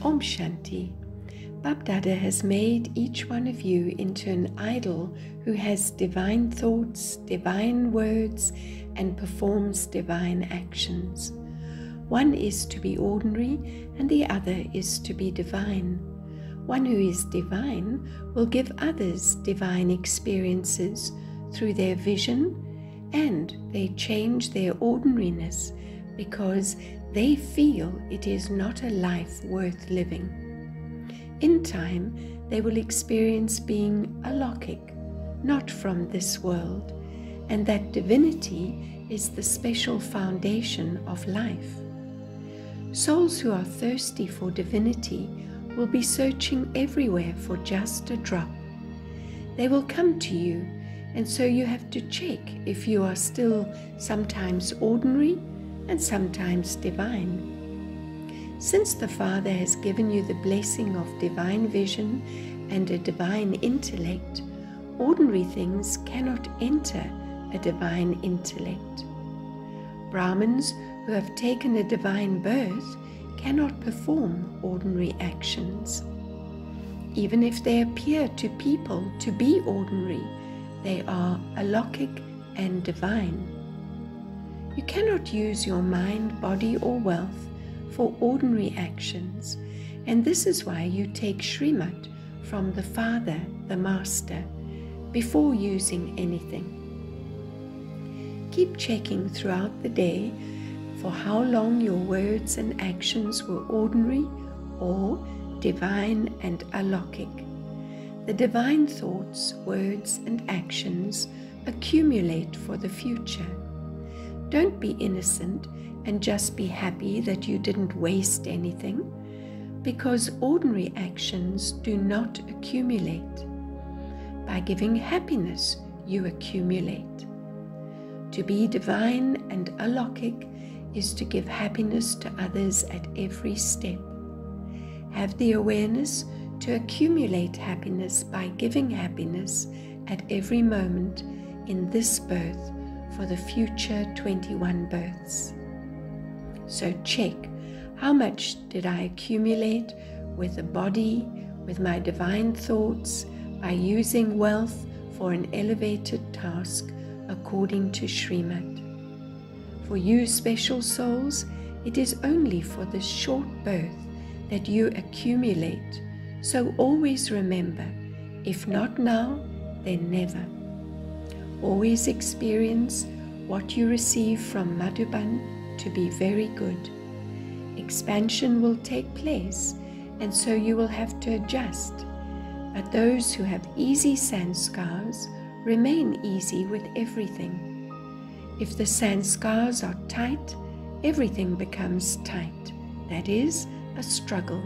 Om Shanti. BapDada has made each one of you into an idol who has divine thoughts, divine words, and performs divine actions. One is to be ordinary, and the other is to be divine. One who is divine will give others divine experiences through their vision, and they change their ordinariness because they feel it is not a life worth living. In time, they will experience being alokic, not from this world, and that divinity is the special foundation of life. Souls who are thirsty for divinity will be searching everywhere for just a drop. They will come to you, and so you have to check if you are still sometimes ordinary and sometimes divine. Since the Father has given you the blessing of divine vision and a divine intellect, ordinary things cannot enter a divine intellect. Brahmins who have taken a divine birth cannot perform ordinary actions. Even if they appear to people to be ordinary, they are alokic and divine. You cannot use your mind, body, or wealth for ordinary actions, and this is why you take Srimad from the Father, the Master, before using anything. Keep checking throughout the day for how long your words and actions were ordinary or divine and alokic. The divine thoughts, words, and actions accumulate for the future. Don't be innocent and just be happy that you didn't waste anything, because ordinary actions do not accumulate. By giving happiness, you accumulate. To be divine and alokic is to give happiness to others at every step. Have the awareness to accumulate happiness by giving happiness at every moment in this birth for the future 21 births. So check how much did I accumulate with the body, with my divine thoughts, by using wealth for an elevated task according to Srimad. For you special souls, it is only for this short birth that you accumulate. So always remember, if not now, then never. Always experience what you receive from Madhuban to be very good. Expansion will take place, and so you will have to adjust. But those who have easy sanskars remain easy with everything. If the sanskars are tight, everything becomes tight. That is, a struggle.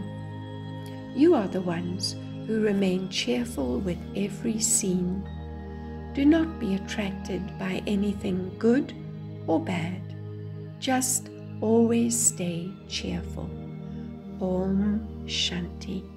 You are the ones who remain cheerful with every scene. Do not be attracted by anything good or bad. Just always stay cheerful. Om Shanti.